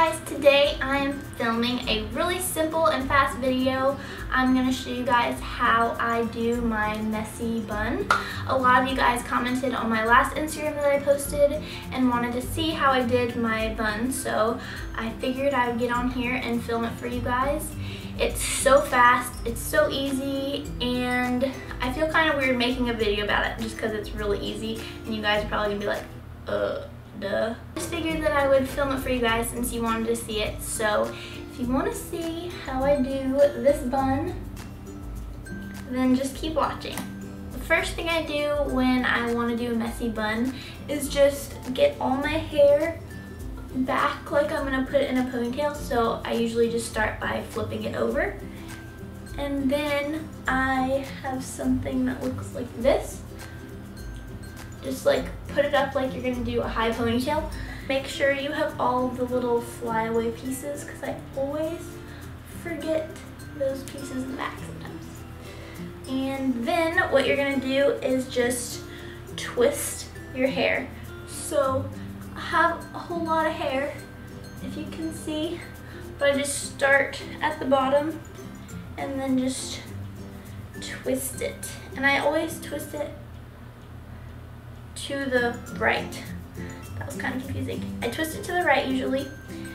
guys, today I am filming a really simple and fast video. I'm to show you guys how I do my messy bun. A lot of you guys commented on my last Instagram that I posted and wanted to see how I did my bun, so I figured I would get on here and film it for you guys. It's so fast, it's so easy, and I feel kind of weird making a video about it just because it's really easy and you guys are probably to be like, uh, duh. Just figured that I would film it for you guys since you wanted to see it. So if you want to see how I do this bun, then just keep watching. The first thing I do when I want to do a messy bun is just get all my hair back like I'm going to put it in a ponytail. So I usually just start by flipping it over. And then I have something that looks like this just like put it up like you're gonna do a high ponytail. Make sure you have all the little flyaway pieces because I always forget those pieces in the back sometimes. And then what you're gonna do is just twist your hair. So I have a whole lot of hair, if you can see, but I just start at the bottom and then just twist it. And I always twist it to the right. That was kind of confusing. I twist it to the right usually.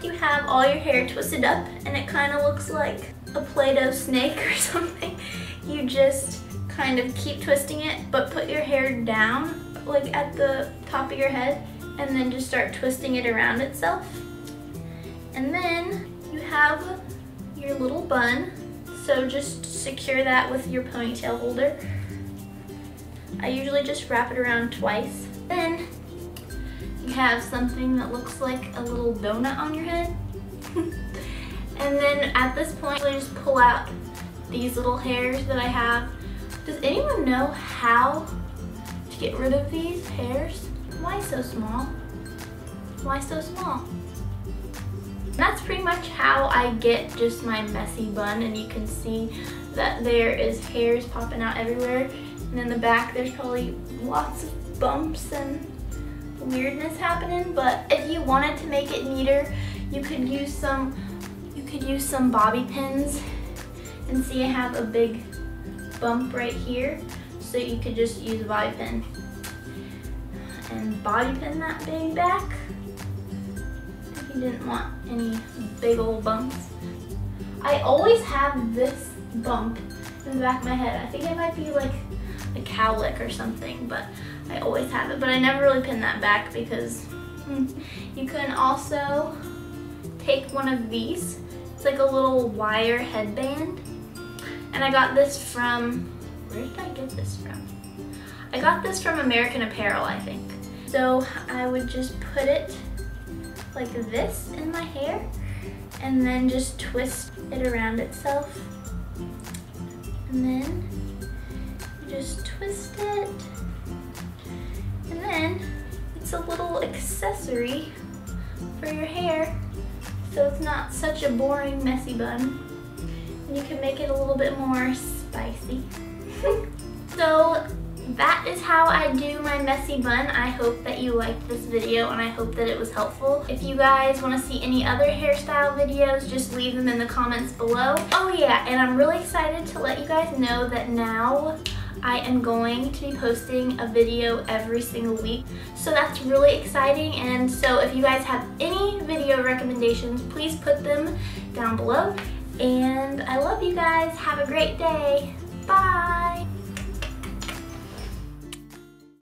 You have all your hair twisted up and it kind of looks like a Play-Doh snake or something. You just kind of keep twisting it, but put your hair down like at the top of your head and then just start twisting it around itself. And then you have your little bun. So just secure that with your ponytail holder I usually just wrap it around twice. Then you have something that looks like a little donut on your head. and then at this point, I just pull out these little hairs that I have. Does anyone know how to get rid of these hairs? Why so small? Why so small? that's pretty much how I get just my messy bun and you can see that there is hairs popping out everywhere and in the back, there's probably lots of bumps and weirdness happening. But if you wanted to make it neater, you could use some, you could use some bobby pins. And see I have a big bump right here. So you could just use a bobby pin. And bobby pin that big back. If you didn't want any big old bumps. I always have this bump in the back of my head. I think it might be like a cowlick or something, but I always have it. But I never really pin that back because hmm, you can also take one of these. It's like a little wire headband. And I got this from, where did I get this from? I got this from American Apparel, I think. So I would just put it like this in my hair and then just twist it around itself. And then just twist it. And then it's a little accessory for your hair so it's not such a boring messy bun. And you can make it a little bit more spicy. so that is how I do my messy bun. I hope that you liked this video and I hope that it was helpful. If you guys want to see any other hairstyle videos, just leave them in the comments below. Oh yeah, and I'm really excited to let you guys know that now I am going to be posting a video every single week. So that's really exciting. And so if you guys have any video recommendations, please put them down below. And I love you guys. Have a great day. Bye.